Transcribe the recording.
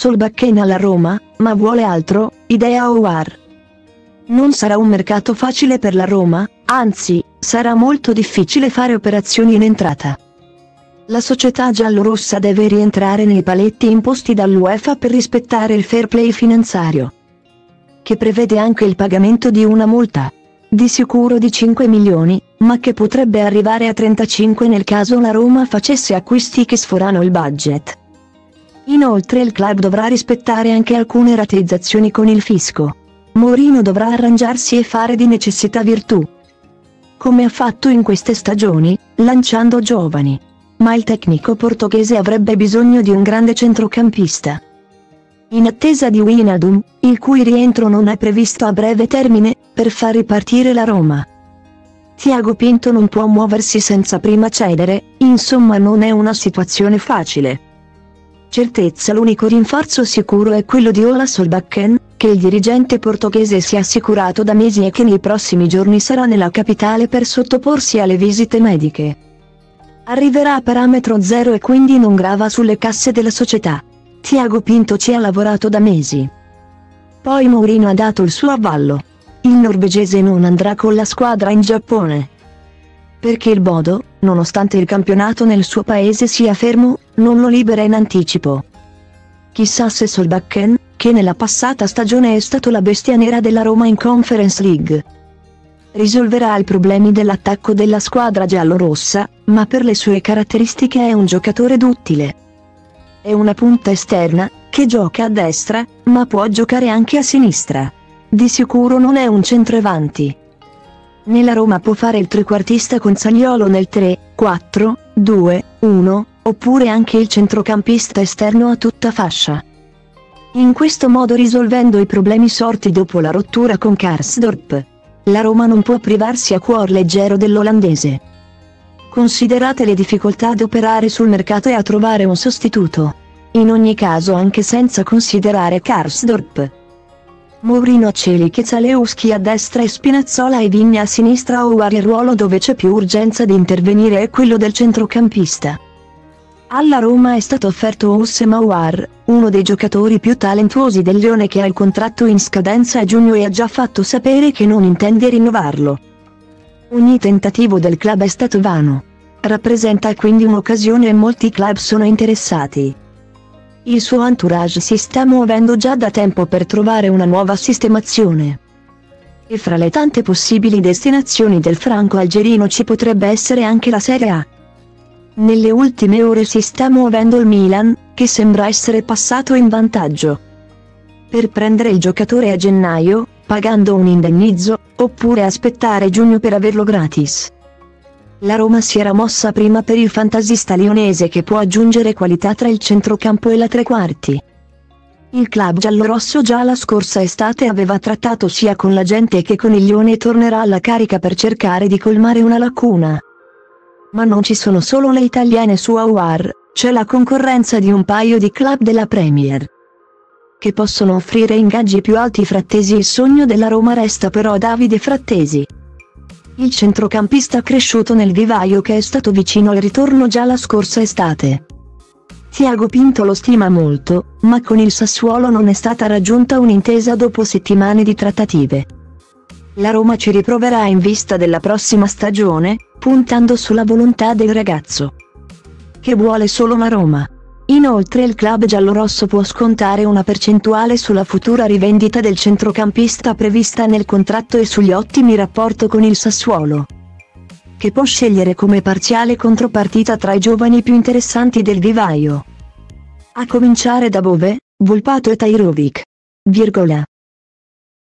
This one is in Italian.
Solbakken alla Roma, ma vuole altro, idea Ouar. Non sarà un mercato facile per la Roma, anzi, sarà molto difficile fare operazioni in entrata. La società giallorossa deve rientrare nei paletti imposti dall'UEFA per rispettare il fair play finanziario, che prevede anche il pagamento di una multa, di sicuro di 5 milioni, ma che potrebbe arrivare a 35 nel caso la Roma facesse acquisti che sforano il budget. Inoltre il club dovrà rispettare anche alcune rateizzazioni con il fisco. Mourinho dovrà arrangiarsi e fare di necessità virtù. Come ha fatto in queste stagioni, lanciando giovani. Ma il tecnico portoghese avrebbe bisogno di un grande centrocampista. In attesa di Winaldum, il cui rientro non è previsto a breve termine, per far ripartire la Roma. Tiago Pinto non può muoversi senza prima cedere, insomma non è una situazione facile. Certezza l'unico rinforzo sicuro è quello di Ola Solbakken, che il dirigente portoghese si è assicurato da mesi e che nei prossimi giorni sarà nella capitale per sottoporsi alle visite mediche. Arriverà a parametro zero e quindi non grava sulle casse della società. Tiago Pinto ci ha lavorato da mesi. Poi Mourinho ha dato il suo avvallo. Il norvegese non andrà con la squadra in Giappone perché il Bodo, nonostante il campionato nel suo paese sia fermo, non lo libera in anticipo. Chissà se Solbakken, che nella passata stagione è stato la bestia nera della Roma in Conference League, risolverà i problemi dell'attacco della squadra giallorossa, ma per le sue caratteristiche è un giocatore duttile. È una punta esterna, che gioca a destra, ma può giocare anche a sinistra. Di sicuro non è un centravanti. Nella Roma può fare il trequartista con Zagliolo nel 3, 4, 2, 1, oppure anche il centrocampista esterno a tutta fascia. In questo modo risolvendo i problemi sorti dopo la rottura con Karsdorp, la Roma non può privarsi a cuor leggero dell'olandese. Considerate le difficoltà ad operare sul mercato e a trovare un sostituto. In ogni caso anche senza considerare Karsdorp, Mourinho Celic e Zalewski a destra e Spinazzola e Vigna a sinistra Ouar il ruolo dove c'è più urgenza di intervenire è quello del centrocampista. Alla Roma è stato offerto Oussem Aouar, uno dei giocatori più talentuosi del Lione che ha il contratto in scadenza a giugno e ha già fatto sapere che non intende rinnovarlo. Ogni tentativo del club è stato vano. Rappresenta quindi un'occasione e molti club sono interessati. Il suo entourage si sta muovendo già da tempo per trovare una nuova sistemazione. E fra le tante possibili destinazioni del franco algerino ci potrebbe essere anche la Serie A. Nelle ultime ore si sta muovendo il Milan, che sembra essere passato in vantaggio. Per prendere il giocatore a gennaio, pagando un indennizzo, oppure aspettare giugno per averlo gratis. La Roma si era mossa prima per il fantasista lionese che può aggiungere qualità tra il centrocampo e la tre quarti. Il club giallorosso già la scorsa estate aveva trattato sia con la gente che con il Lione e tornerà alla carica per cercare di colmare una lacuna. Ma non ci sono solo le italiane su Awar, c'è la concorrenza di un paio di club della Premier. Che possono offrire ingaggi più alti Frattesi il sogno della Roma resta però Davide Frattesi il centrocampista cresciuto nel vivaio che è stato vicino al ritorno già la scorsa estate. Tiago Pinto lo stima molto, ma con il Sassuolo non è stata raggiunta un'intesa dopo settimane di trattative. La Roma ci riproverà in vista della prossima stagione, puntando sulla volontà del ragazzo. Che vuole solo la Roma. Inoltre il club giallorosso può scontare una percentuale sulla futura rivendita del centrocampista prevista nel contratto e sugli ottimi rapporti con il Sassuolo. Che può scegliere come parziale contropartita tra i giovani più interessanti del vivaio. A cominciare da Bove, Volpato e Tairovic. Virgola.